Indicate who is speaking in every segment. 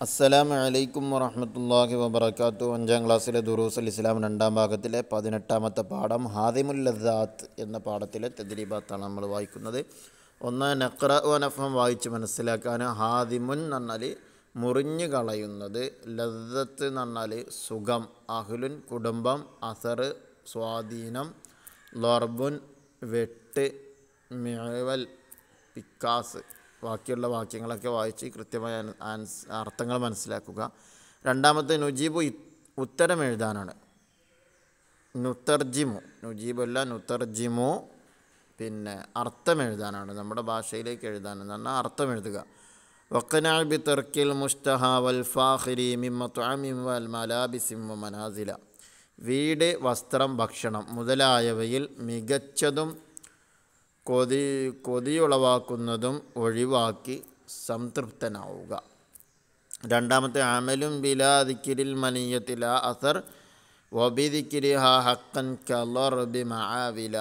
Speaker 1: അസ്സലാമു അലൈക്കും വറഹ്മത്തുള്ളാഹി വബറകാത്തു അഞ്ചാം ക്ലാസ്സിലെ ദുറൂസുൽ ഇസ്ലാം രണ്ടാം ഭാഗത്തിലെ പതിനെട്ടാമത്തെ പാഠം ഹാദിമുൽ ലദാത്ത് എന്ന പാഠത്തിലെ തെദ്രീബാത്താണ് നമ്മൾ വായിക്കുന്നത്. ഒന്ന് നക്ര വനഫം വായിച്ച് മനസ്സിലാക്കാൻ. ഹാദിമുൻ എന്ന് പറഞ്ഞാൽ മുറിഞ്ഞു കളയുന്നത്. ലദ്ദത്ത് എന്ന് സുഖം അഹ്ലുൻ കുടുംബം അസർ സ്വാധീനം ലോർബുൻ വെട്ട് മിഴവൽ പിക്കാസ്. ബാക്കിയുള്ള വാക്യങ്ങളൊക്കെ വായിച്ച് കൃത്യമായ ആൻസ് അർത്ഥങ്ങൾ മനസ്സിലാക്കുക. രണ്ടാമത്തെ നുജീബു ഉത്തരം എഴുതാനാണ്. നുത്തർജിമു. നുജീബല്ല നുത്തർജിമു. പിന്നെ അർത്ഥം എഴുതാനാണ്. നമ്മുടെ ഭാഷയിലേക്ക് എഴുതാൻ എന്ന് പറഞ്ഞാൽ അർത്ഥം എഴുതുക. വക്കനാബി തെർക്കിൽ മുസ്തഹ വൽ ഫാഹിരി മിമ്മത്വാമിം മലാബിസിം മനാസില. വീട് വസ്ത്രം ഭക്ഷണം മുതലായവയിൽ മികച്ചതും കൊതി കൊതിയുളവാക്കുന്നതും ഒഴിവാക്കി സംതൃപ്തനാവുക. രണ്ടാമത്തെ അമലും ബിലാദിക്കിരിൽ മനീയത്തില അസർ വബിദിക്കിരി ഹ ഹക്കൻ കലർബി മഹാവില.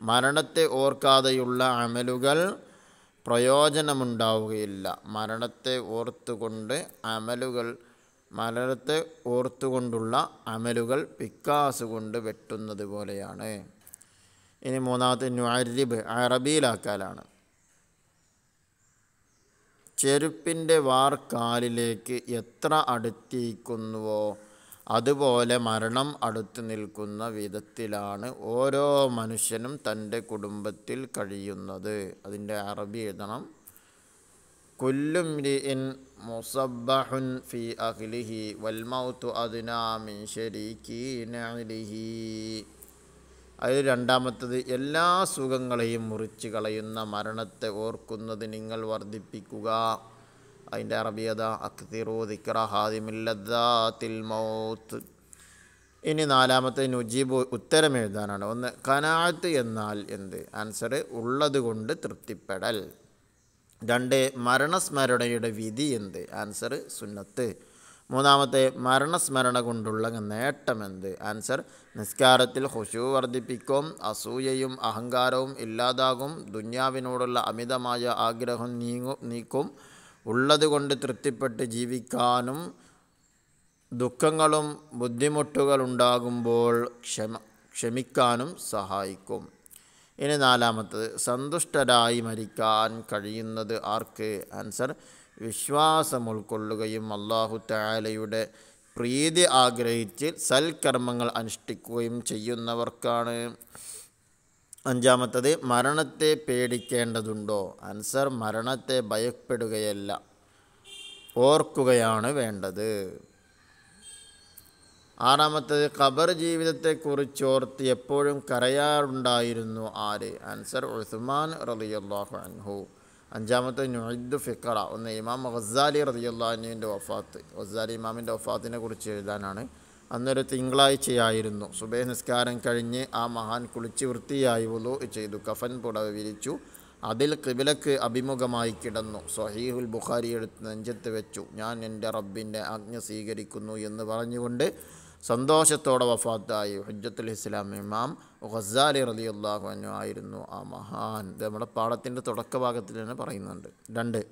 Speaker 1: മരണത്തെ ഓർക്കാതെയുള്ള അമലുകൾ പ്രയോജനമുണ്ടാവുകയില്ല. മരണത്തെ ഓർത്തുകൊണ്ട് അമലുകൾ മരണത്തെ ഓർത്തുകൊണ്ടുള്ള അമലുകൾ പിക്കാസ് കൊണ്ട് വെട്ടുന്നത് പോലെയാണ്. ഇനി മൂന്നാമത്തെ നുഅരിബ് അറബിയിലാക്കാലാണ് ചെരുപ്പിന്റെ വാർക്കാലിലേക്ക് എത്ര അടുത്തിരിക്കുന്നുവോ അതുപോലെ മരണം അടുത്ത് നിൽക്കുന്ന വിധത്തിലാണ് ഓരോ മനുഷ്യനും തന്റെ കുടുംബത്തിൽ കഴിയുന്നത്. അതിന്റെ അറബി എഴുതണം. കുല്ലും ഇൻ മുസബ്ബഹുൻ ഫി അഹ്ലിഹി വൽമൗത്തു അദ്നാ മിൻ ശരീക്കി നഅലിഹി. അതിൽ രണ്ടാമത്തത് എല്ലാ സുഖങ്ങളെയും മുറിച്ച് കളയുന്ന മരണത്തെ ഓർക്കുന്നത് നിങ്ങൾ വർദ്ധിപ്പിക്കുക. അതിന്റെ അറബിയത അക്തിറു ദിക്ര ഹാദിമില്ലദ്ദാത്തിൽ മൗത്ത്. ഇനി നാലാമത്തെ നുജീബ് ഉത്തരം എഴുതാനാണ്. ഒന്ന് കനാത്ത് എന്നാൽ എന്ത്? ആൻസർ ഉള്ളത് കൊണ്ട് തൃപ്തിപ്പെടൽ. രണ്ട് മരണസ്മരണയുടെ വിധി എന്ത്? ആൻസർ സുന്നത്ത്. മൂന്നാമത്തെ മരണസ്മരണ കൊണ്ടുള്ള നേട്ടമെന്ത്? ആൻസർ നിസ്കാരത്തിൽ ഹുഷു വർദ്ധിപ്പിക്കും അസൂയയും അഹങ്കാരവും ഇല്ലാതാകും ദുന്യാവിനോടുള്ള അമിതമായ ആഗ്രഹം നീങ്ങും നീക്കും ഉള്ളതുകൊണ്ട് തൃപ്തിപ്പെട്ട് ജീവിക്കാനും ദുഃഖങ്ങളും ബുദ്ധിമുട്ടുകളുണ്ടാകുമ്പോൾ ക്ഷമ ക്ഷമിക്കാനും സഹായിക്കും. ഇനി നാലാമത്തത് സന്തുഷ്ടരായി മരിക്കാൻ കഴിയുന്നത് ആർക്ക്? ആൻസർ വിശ്വാസം ഉൾക്കൊള്ളുകയും അള്ളാഹു താലയുടെ പ്രീതി ആഗ്രഹിച്ച് സൽക്കർമ്മങ്ങൾ അനുഷ്ഠിക്കുകയും ചെയ്യുന്നവർക്കാണ്. അഞ്ചാമത്തത് മരണത്തെ പേടിക്കേണ്ടതുണ്ടോ? ആൻസർ മരണത്തെ ഭയപ്പെടുകയല്ല ഓർക്കുകയാണ് വേണ്ടത്. ആറാമത്തത് ഖബർ ജീവിതത്തെക്കുറിച്ച് ഓർത്ത് എപ്പോഴും കരയാറുണ്ടായിരുന്നു ആര്? ആൻസർ ഉസ്മാൻ റളിയല്ലാഹു അൻഹു. അഞ്ചാമത്തെ നുഇദ് ഫിക്കറ ഒന്ന് ഇമാം ഗസാലി റളിയല്ലാഹുവിന്റെ വഫാത്ത്. ഗസാലി ഇമാമിന്റെ വഫാത്തിനെ കുറിച്ച് എഴുതാനാണ്. അന്നൊരു തിങ്കളാഴ്ചയായിരുന്നു. സുബേ നിസ്കാരം കഴിഞ്ഞ് ആ മഹാൻ കുളിച്ച് വൃത്തിയായി വുളു ചെയ്തു. കഫൻ പുടവ വിരിച്ചു. അതിൽ കിബിലക്ക് അഭിമുഖമായി കിടന്നു. സ്വഹീഹുൽ ബുഖാരി എടുത്ത് നെഞ്ചത്ത് വെച്ചു. ഞാൻ എന്റെ റബ്ബിന്റെ ആജ്ഞ സ്വീകരിക്കുന്നു എന്ന് പറഞ്ഞുകൊണ്ട് സന്തോഷത്തോടെ വഫാത്തായി. ഹുജ്ജത്തുൽ ഇസ്ലാം ഇമാം ഖസാലി റലി അള്ളാഹു അനു ആയിരുന്നു ആ മഹാൻ. ഇത് നമ്മുടെ പാഠത്തിന്റെ തുടക്ക ഭാഗത്തിൽ തന്നെ പറയുന്നുണ്ട്. രണ്ട്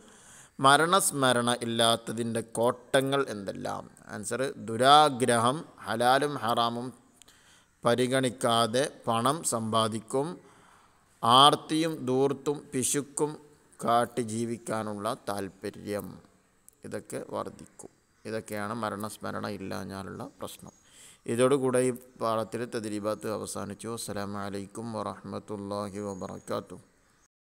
Speaker 1: മരണസ്മരണ ഇല്ലാത്തതിന്റെ കോട്ടങ്ങൾ എന്തെല്ലാം? ആൻസർ ദുരാഗ്രഹം ഹലാലും ഹറാമും പരിഗണിക്കാതെ പണം സമ്പാദിക്കും ആർത്തിയും ദൂർത്തും പിശുക്കും കാട്ടി ജീവിക്കാനുള്ള താല്പര്യം ഇതൊക്കെ വർദ്ധിക്കും. ഇതൊക്കെയാണ് മരണസ്മരണ ഇല്ലാഞ്ഞാലുള്ള പ്രശ്നം. ഇതോടുകൂടെ ഈ പാഠത്തിൽ തദ്രീബാത്ത് അവസാനിച്ചു. അസ്സലാമു അലൈക്കും വറഹ്മത്തുള്ളാഹി വബറകാതുഹു.